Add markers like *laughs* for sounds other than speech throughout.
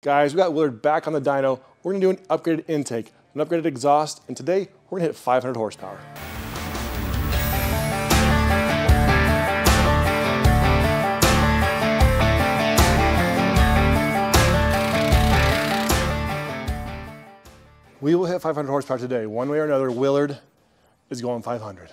Guys, we got Willard back on the dyno. We're gonna do an upgraded intake, an upgraded exhaust, and today we're gonna hit 500 horsepower. We will hit 500 horsepower today. One way or another, Willard is going 500.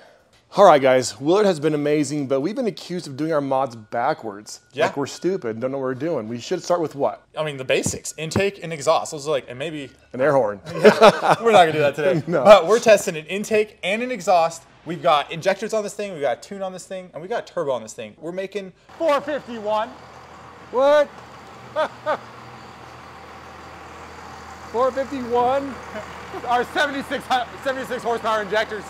All right, guys, Willard has been amazing, but we've been accused of doing our mods backwards. Yeah. Like we're stupid, don't know what we're doing. We should start with what? I mean, the basics intake and exhaust. Those are like, and maybe An air horn. *laughs* we're not gonna do that today. *laughs* No. But we're testing an intake and an exhaust. We've got injectors on this thing, we've got a tune on this thing, and we got a turbo on this thing. We're making 451. What? *laughs* 451? Our 76, 76 horsepower injectors.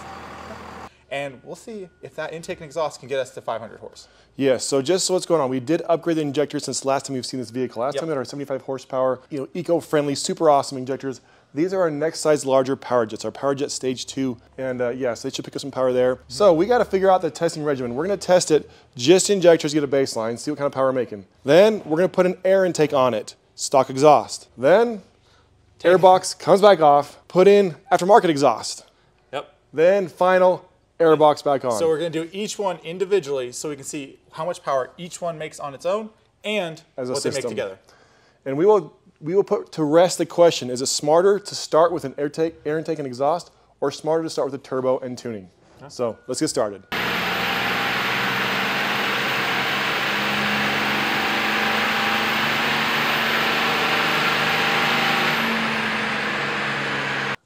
And we'll see if that intake and exhaust can get us to 500 horse. Yes, so just so what's going on, we did upgrade the injector since last time we've seen this vehicle. Last Yep. time we had our 75 horsepower, you know, eco-friendly, super awesome injectors. These are our next size larger power jets, our power jet stage two. And uh, yes, they should pick up some power there. So we got to figure out the testing regimen. We're going to test it, just injectors, get a baseline, see what kind of power we're making. Then we're going to put an air intake on it, stock exhaust. Then airbox comes back off, put in aftermarket exhaust. Yep. Then final airbox back on. So we're gonna do each one individually so we can see how much power each one makes on its own and As a what they make together. And we will we will put to rest the question: Is it smarter to start with an air, take, air intake and exhaust, or smarter to start with a turbo and tuning? So let's get started.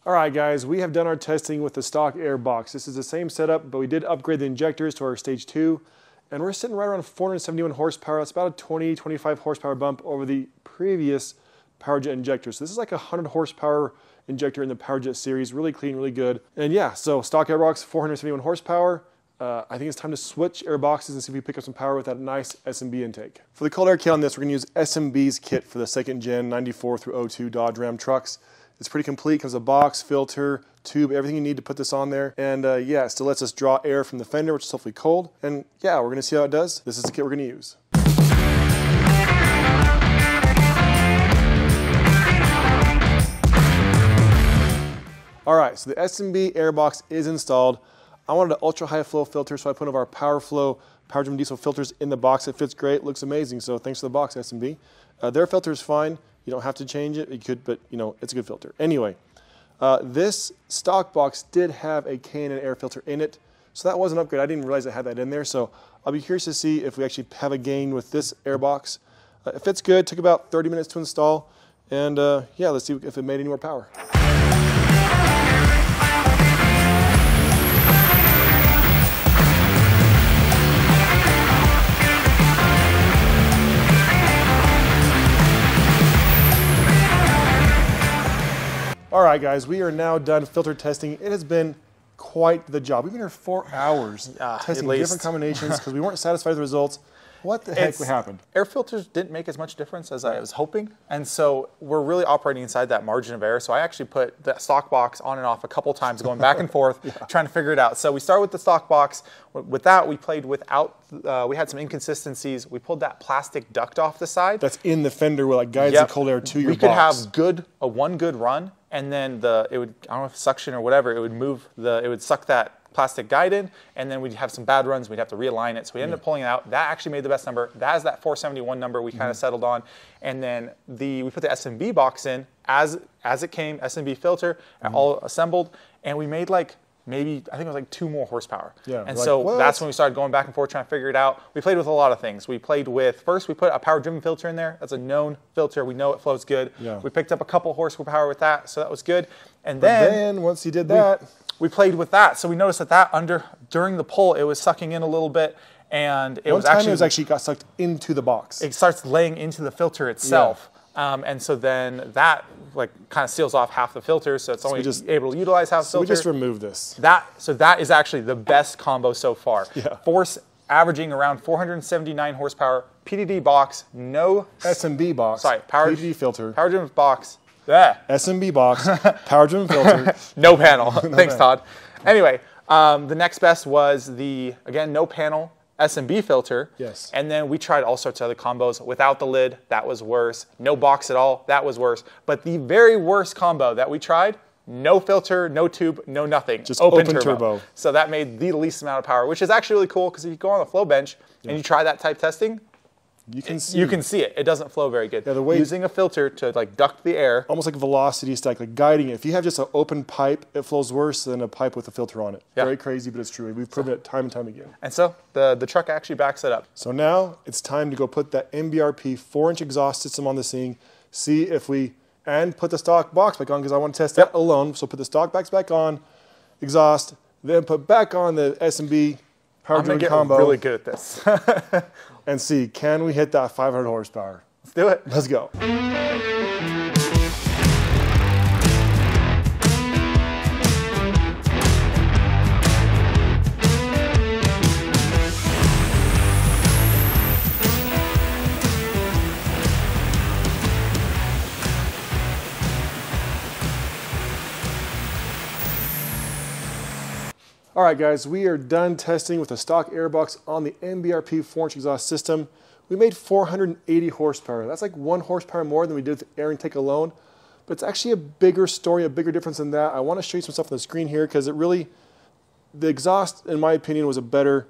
All right, guys, we have done our testing with the stock air box. This is the same setup, but we did upgrade the injectors to our stage two, and we're sitting right around 471 horsepower. That's about a 20, 25 horsepower bump over the previous PowerJet injector. So this is like a 100 horsepower injector in the PowerJet series. Really clean, really good. And yeah, so stock airbox, 471 horsepower. Uh, I think it's time to switch airboxes and see if we pick up some power with that nice S&B intake. For the cold air kit on this, we're to use S&B's kit for the second gen 94 through 02 Dodge Ram trucks. It's pretty complete. Comes a box, filter, tube, everything you need to put this on there. And uh, yeah, it still lets us draw air from the fender, which is hopefully cold. And yeah, we're to see how it does. This is the kit we're to use. All right, so the S&B airbox is installed. I wanted an ultra high flow filter, so I put one of our Power Flow Power Trim Diesel filters in the box. It fits great, looks amazing. So thanks to the box, S&B. Uh, their filter is fine. You don't have to change it. You could, but you know, it's a good filter. Anyway, uh, this stock box did have a K&N air filter in it, so that was an upgrade. I didn't realize it had that in there. So I'll be curious to see if we actually have a gain with this airbox. Uh, it fits good. Took about 30 minutes to install, and uh, yeah, let's see if it made any more power. All right, guys, we are now done filter testing. It has been quite the job. We've been here four hours ah, at testing different combinations *laughs* because we weren't satisfied with the results. What the heck It's- happened? Air filters didn't make as much difference as I was hoping, and so we're really operating inside that margin of error. So I actually put the stock box on and off a couple times, going back and *laughs* forth, trying to figure it out. So we start with the stock box. With that, we played without. Uh, we had some inconsistencies. We pulled that plastic duct off the side. That's in the fender where like guides Yep. the cold air to your box. we could have good a one good run, and then the it would I don't know if suction or whatever it would move the it would suck that plastic guide in, and then we'd have some bad runs. We'd have to realign it. So we ended up pulling it out. That actually made the best number. That is that 471 number we Mm-hmm. kind of settled on, and then the we put the S&B box in as as it came S&B filter Mm-hmm. all assembled, and we made like. Maybe I think it was like two more horsepower. Yeah, and like, so what? that's when we started going back and forth trying to figure it out. We played with a lot of things. We played with first we put a power driven filter in there. That's a known filter. We know it flows good. Yeah. We picked up a couple horsepower with that, so that was good. And then, then once you did that, we played with that. So we noticed that that under during the pull it was sucking in a little bit, and it one was time actually it was actually got sucked into the box. it starts laying into the filter itself. Um, and so then that like kind of seals off half the filter, so it's only just- able to utilize half the so we just remove this. That so that is actually the best combo so far. Yeah. Force averaging around 479 horsepower. PDD box, no S&B box. sorry power PVD filter. power driven box. Yeah, S&B box. *laughs* power driven filter. *laughs* no panel. *laughs* Thanks, Todd. Anyway, um, the next best was the again no panel S&B filter. Yes. And then we tried all sorts of other combos without the lid. That was worse. No box at all. That was worse. But the very worst combo that we tried, no filter, no tube, no nothing. Just open turbo. So that made the least amount of power, which is actually really cool because if you go on the flow bench and you try that type testing, You can see you can see it. It doesn't flow very good. Yeah, the way- Using a filter to like duct the air. almost like a velocity stack, like guiding it. If you have just an open pipe, it flows worse than a pipe with a filter on it. Yeah. Very crazy, but it's true. We've proven it time and time again. And so the, the truck actually backs it up. So now it's time to go put that MBRP four inch exhaust system on this thing, see if we, and put the stock box back on because I want to test that alone. So put the stock box back on, exhaust, then put back on the S&B power I'm gonna combo really good at this. *laughs* and see, can we hit that 500 horsepower? Let's do it. Let's go. All right, guys, we are done testing with the stock airbox on the MBRP 4-inch exhaust system. We made 480 horsepower. That's like one horsepower more than we did with the air intake alone. But it's actually a bigger story, a bigger difference than that. I want to show you some stuff on the screen here because it really, the exhaust, in my opinion, was a better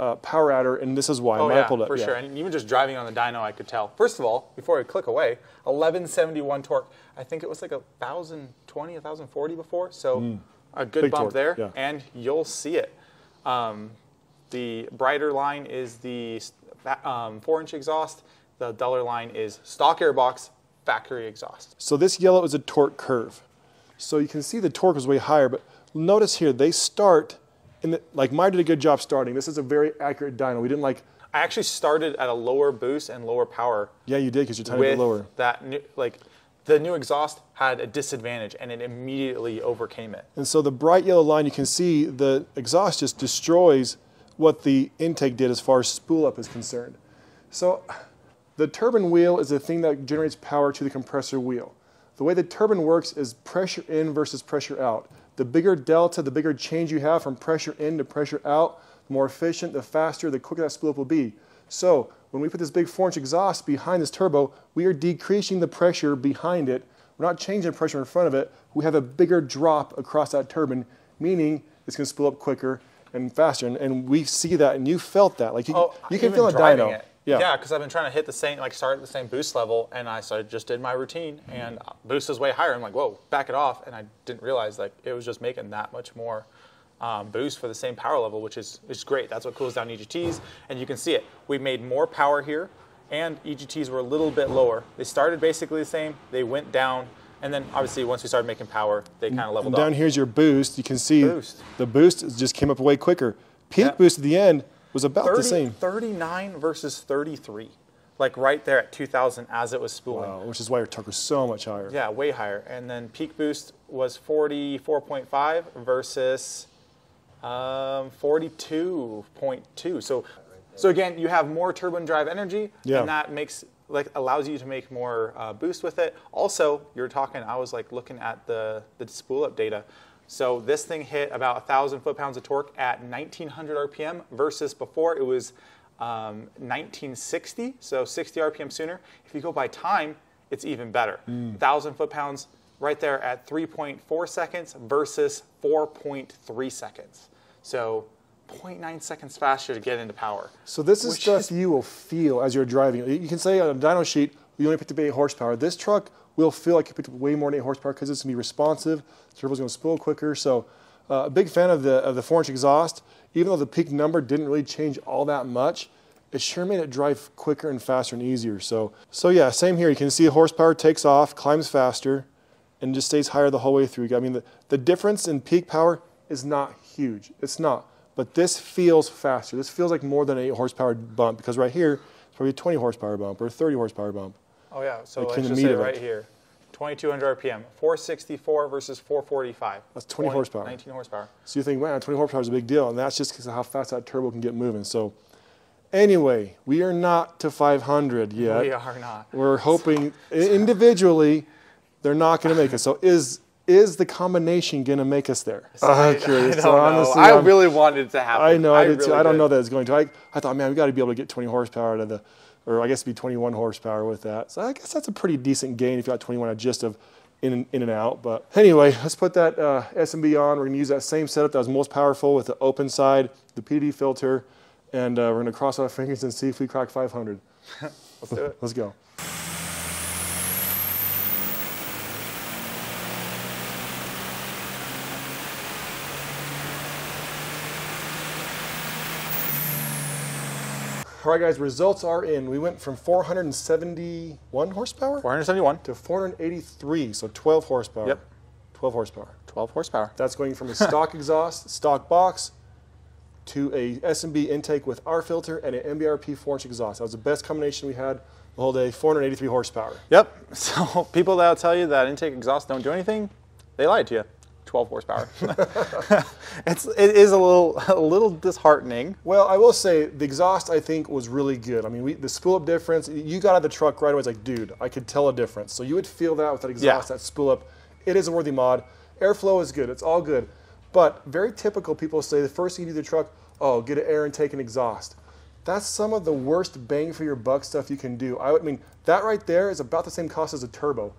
uh, power adder, and this is why. Oh yeah, pulled up, for yeah. sure. And even just driving on the dyno, I could tell. First of all, before I click away, 1171 torque. I think it was like a 1020, 1040 before. So a good. Big bump torque, there, yeah. and you'll see it. Um, the brighter line is the um, four-inch exhaust. The duller line is stock airbox factory exhaust. So this yellow is a torque curve. So you can see the torque is way higher, but notice here, they start, in the, like mine did a good job starting. This is a very accurate dyno. We didn't like, I actually started at a lower boost and lower power yeah, you did because you're with get lower. that new, like the new exhaust had a disadvantage and it immediately overcame it. And so the bright yellow line, you can see the exhaust just destroys what the intake did as far as spool up is concerned. So the turbine wheel is the thing that generates power to the compressor wheel. The way the turbine works is pressure in versus pressure out. The bigger delta, the bigger change you have from pressure in to pressure out, the more efficient, the faster, the quicker that spool up will be. So when we put this big 4-inch exhaust behind this turbo, we are decreasing the pressure behind it. We're not changing the pressure in front of it. We have a bigger drop across that turbine, meaning it's going to spool up quicker and faster. And, and we see that, and you felt that. Like you, Oh, you can feel a dyno. It. Yeah. Yeah, because I've been trying to hit the same, like start at the same boost level, and I so I just did my routine, and boost is way higher. I'm like, whoa, back it off, and I didn't realize like it was just making that much more um, boost for the same power level, which is is great. That's what cools down EGTs, and you can see it. We made more power here, and EGTs were a little bit lower. They started basically the same. They went down, and then obviously once we started making power, they kind of leveled And down off. here's your boost. You can see Boost. the boost just came up way quicker. Peak Yeah. boost at the end was about 30, the same. 39 versus 33, like right there at 2,000 as it was spooling. Wow, which is why your torque was so much higher. Yeah, way higher. And then peak boost was 44.5 versus um, 42.2. So, so again, you have more turbine drive energy, Yeah. and that makes like allows you to make more uh, boost with it. Also, you're talking. I was like looking at the the spool up data. So this thing hit about 1,000 foot-pounds of torque at 1,900 RPM versus before it was um, 1960, so 60 RPM sooner. If you go by time, it's even better. 1,000 foot-pounds right there at 3.4 seconds versus 4.3 seconds. So 0.9 seconds faster to get into power. So this is stuff is- you will feel as you're driving. You can say on a dyno sheet, you only picked up 8 horsepower. This truck will feel like you picked up way more than 8 horsepower because it's going to be responsive. The turbo's going to spool quicker. So uh, a big fan of the, of the 4-inch exhaust. Even though the peak number didn't really change all that much, it sure made it drive quicker and faster and easier. So, so yeah, same here. You can see horsepower takes off, climbs faster, and just stays higher the whole way through. I mean, the, the difference in peak power is not huge. It's not. But this feels faster. This feels like more than an 8 horsepower bump because right here, it's probably a 20 horsepower bump or a 30 horsepower bump. Oh yeah, so Like let's just say right here, 2200 RPM, 464 versus 445. That's 20 horsepower. 19 horsepower. So you think, man, 20 horsepower is a big deal. And that's just because of how fast that turbo can get moving. So anyway, we are not to 500 yet. We are not. We're hoping i- individually they're not going to make it. So is is the combination going to make us there? *laughs* I, I'm curious. I So don't know. honestly, I I'm- really wanted it to happen. I know I, did too. I don't did. know that it's going to. I, I thought, man, we got to be able to get 20 horsepower out of the, or I guess it'd be 21 horsepower with that. So I guess that's a pretty decent gain if you got 21 at just of in and, in and out. But anyway, let's put that uh, S&B on. We're going to use that same setup that was most powerful with the open side, the PD filter, and uh, we're going to cross our fingers and see if we crack 500. *laughs* Let's do it. Let's go. All right, guys, results are in. We went from 471 horsepower 471, to 483, so 12 horsepower. Yep. 12 horsepower. 12 horsepower. That's going from a *laughs* stock exhaust, stock box, to a S&B intake with our filter and an MBRP 4-inch exhaust. That was the best combination we had the whole day, 483 horsepower. Yep. *laughs* So people that'll tell you that intake exhaust don't do anything, they lied to you. 12 horsepower. *laughs* *laughs* it's it is a little *laughs* a little disheartening. Well, I will say the exhaust I think was really good. I mean, we, the spool up difference, you got out of the truck right away. It's like, dude, I could tell a difference. So you would feel that with that exhaust, Yeah. that spool up. It is a worthy mod. Airflow is good. It's all good. But very typical people say the first thing you do to the truck, oh, get an air intake and exhaust. That's some of the worst bang for your buck stuff you can do. I would I mean that right there is about the same cost as a turbo,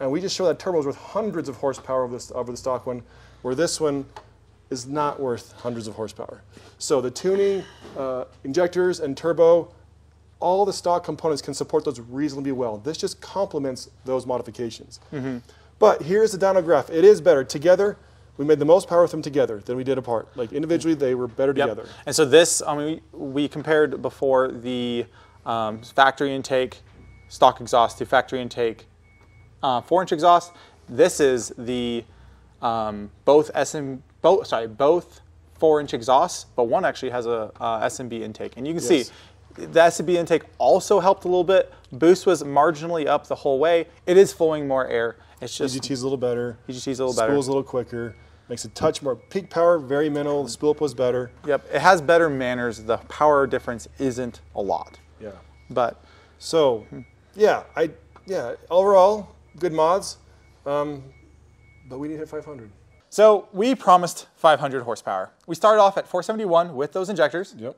and we just show that turbo is worth hundreds of horsepower over the, over the stock one, where this one is not worth hundreds of horsepower. So the tuning, uh, injectors, and turbo, all the stock components can support those reasonably well. This just complements those modifications. But here's the dyno graph. It is better together. We made the most power with them together than we did apart. Like individually, they were better Yep. together. And so this, I mean, we, we compared before the um, factory intake stock exhaust to factory intake uh, four-inch exhaust. This is the um, both SM both sorry both four-inch exhausts, but one actually has a uh, S&B intake, and you can Yes. see the S&B intake also helped a little bit. Boost was marginally up the whole way. It is flowing more air. It's just EGT is a little better. EGT is a little better. Spool's a little quicker. Makes a touch more. Peak power, very minimal. The spool up was better. yep. It has better manners. The power difference isn't a lot, Yeah. but So, yeah, I yeah. Overall, good mods, um, but we need to hit 500. So we promised 500 horsepower. We started off at 471 with those injectors. Yep.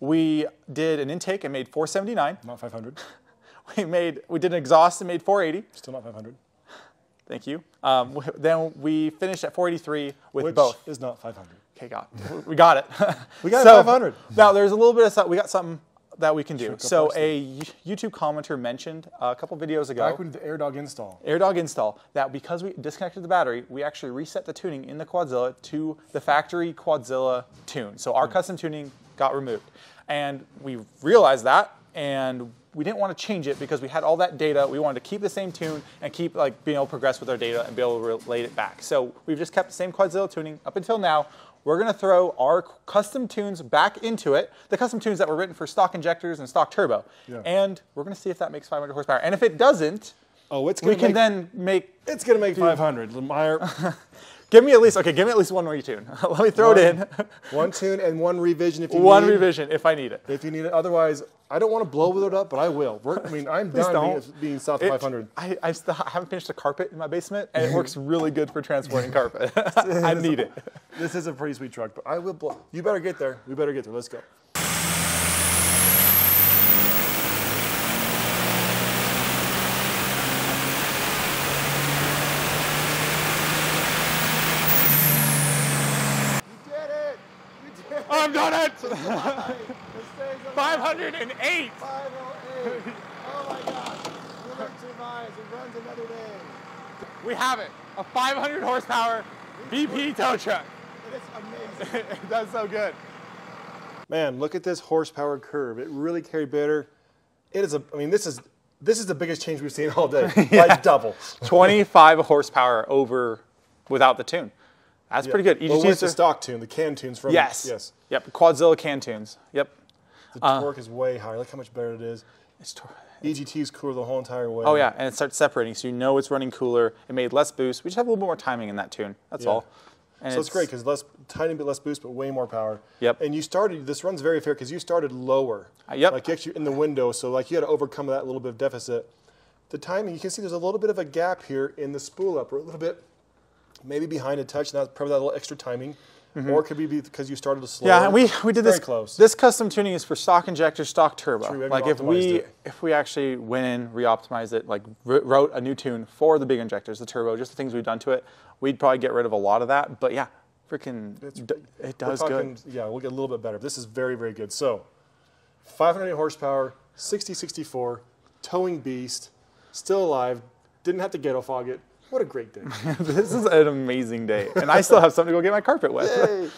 We did an intake and made 479. Not 500. *laughs* We made we did an exhaust and made 480. Still not 500. Thank you. Um, then we finished at 483 with Which both. is not 500. Okay, God, *laughs* we got it. We got So, 500. Now there's a little bit of something. We got something that we can do. So a YouTube commenter mentioned a couple videos ago. Back with the AirDog install. AirDog install that because we disconnected the battery, we actually reset the tuning in the Quadzilla to the factory Quadzilla tune. So our hmm. custom tuning got removed. And we realized that and we didn't want to change it because we had all that data. We wanted to keep the same tune and keep like being able to progress with our data and be able to relate it back. So we've just kept the same Quadzilla tuning up until now. We're going to throw our custom tunes back into it, the custom tunes that were written for stock injectors and stock turbo. Yeah. And we're going to see if that makes 500 horsepower. And if it doesn't, Oh, it's we gonna can make, then make. It's gonna make 500. Meyer, *laughs* Give me at least okay. Give me at least one more tune. *laughs* Let me throw it in. *laughs* one tune and one revision if you need it. one need. revision if I need it. If you need it. Otherwise, I don't want to blow it up, but I will. We're, I mean, I'm done don't. being, south It- of 500. I, I, still, I haven't finished the carpet in my basement, and it *laughs* works really good for transporting carpet. I need it. This is a pretty sweet truck, but I will blow. You better get there. We better get there. Let's go. You did it! You did it! I've done it. It stays alive. 508. 508. Oh my God. Willard survives and runs another day. We have it. A 500 horsepower VP tow truck. It is amazing. *laughs* it does so good. Man, look at this horsepower curve. It really carried better. It is a. I mean, this is this is the biggest change we've seen all day. *laughs* Like double. 25 horsepower over without the tune. That's pretty good. Well, EGTs with the stock tune, the can tunes from yes. yes. Yep. Quadzilla can tunes. Yep. The torque is way higher. Look how much better it is. It's tor- EGT is cooler the whole entire way. Oh yeah, and it starts separating, so you know it's running cooler. It made less boost. We just have a little bit more timing in that tune. That's Yeah. all. And So it's great because less, tiny bit less boost, but way more power. Yep. And you started. This runs very fair because you started lower. Uh, yep. Like you actually in the window, so like you had to overcome that little bit of deficit. The timing, you can see there's a little bit of a gap here in the spool up, or a little bit maybe behind a touch, and that's probably that little extra timing. Or it could be because you started to slow. Mm-hmm. Yeah, and we, we did Very this. close. This custom tuning is for stock injector, stock turbo. True, like if we it. if we actually went in, re-optimized it, like wr- wrote a new tune for the big injectors, the turbo, just the things we've done to it, we'd probably get rid of a lot of that. But yeah, freaking, it does talking- good. Yeah, we'll get a little bit better. This is very, very good. So, 508 horsepower, 6064, towing beast, still alive, didn't have to ghetto fog it. What a great day. *laughs* this is an amazing day, and I still have something to go get my carpet wet. *laughs*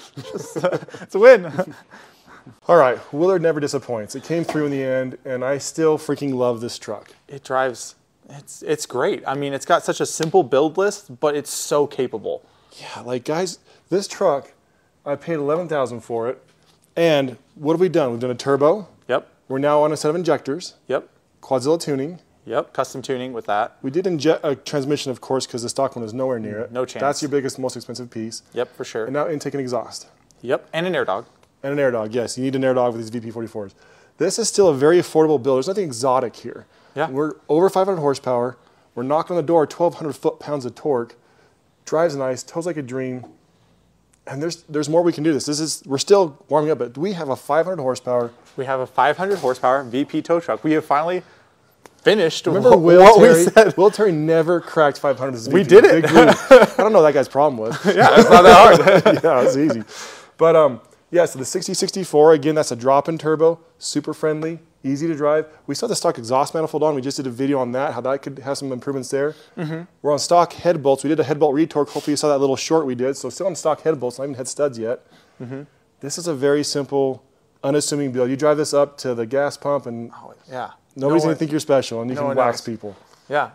Uh, it's a win. *laughs* All right, Willard never disappoints. It came through in the end, and I still freaking love this truck. it drives. It's it's great. I mean, it's got such a simple build list, but it's so capable. Yeah, like guys, this truck, I paid 11000 for it. And what have we done? We've done a turbo. Yep. We're now on a set of injectors, Yep. Quadzilla tuning. Yep. Custom tuning with that. We did inject a transmission, of course, because the stock one is nowhere near it. No chance. That's your biggest, most expensive piece. Yep, for sure. And now intake and exhaust. Yep, and an air dog. And an air dog, yes. You need an air dog with these VP44s. This is still a very affordable build. There's nothing exotic here. Yeah. We're over 500 horsepower. We're knocking on the door, 1,200 foot pounds of torque. Drives nice, tows like a dream. And there's there's more we can do. This this is we're still warming up, but we have a 500 horsepower. We have a 500 horsepower VP tow truck. We have finally finished Remember what, Will what Terry? we said. *laughs* Will Terry never cracked 500 as a We did it. *laughs* I don't know what that guy's problem was. *laughs* Yeah, it's not that hard. yeah, it's easy. But um, yeah, so the 6064, again, that's a drop-in turbo, super friendly, easy to drive. We still have the stock exhaust manifold on. We just did a video on that, how that could have some improvements there. Mm-hmm. We're on stock head bolts. We did a head bolt retorque. Hopefully you saw that little short we did. So still on stock head bolts, not even head studs yet. Mm-hmm. This is a very simple, unassuming build. You drive this up to the gas pump and Oh, yeah. Nobody's No going to think you're special and you no can wax people. Yeah,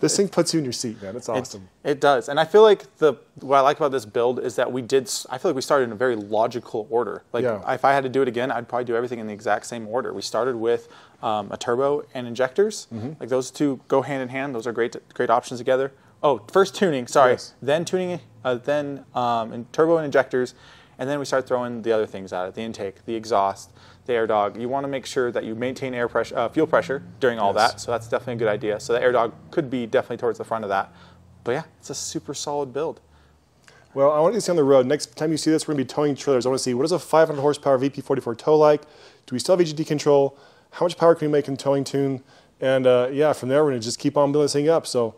This thing puts you in your seat, man. It's awesome. it does. And I feel like the what I like about this build is that we did. I feel like we started in a very logical order. Like Yeah. if I had to do it again, I'd probably do everything in the exact same order. We started with um, a turbo and injectors. Mm-hmm. Like those two go hand in hand. Those are great great options together. Oh, first tuning. Sorry. Yes. Then tuning. Uh, then um, and turbo and injectors, and then we start throwing the other things at it: the intake, the exhaust, the air dog. You want to make sure that you maintain air pressure, uh, fuel pressure during all Yes. that. So that's definitely a good idea. So the air dog could be definitely towards the front of that. But yeah, it's a super solid build. Well, I want to see on the road. Next time you see this, we're going to be towing trailers. I want to see what is a 500 horsepower VP44 tow like? Do we still have EGT control? How much power can we make in towing tune? And uh, yeah, from there, we're going to just keep on building this thing up. So,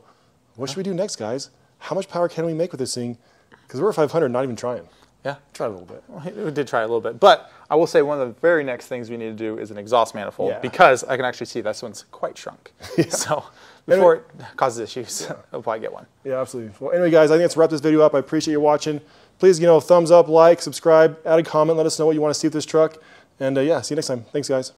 what should we do next, guys? How much power can we make with this thing? Because we're at 500, not even trying. Yeah, Try a little bit. we did try a little bit. But I will say one of the very next things we need to do is an exhaust manifold Yeah. because I can actually see this one's quite shrunk. *laughs* So before it causes issues, I'll *laughs* probably get one. Yeah, absolutely. Well, anyway, guys, I think let's wrap this video up. I appreciate you watching. Please, you know, thumbs up, like, subscribe, add a comment, let us know what you want to see with this truck. And uh, yeah, see you next time. Thanks, guys.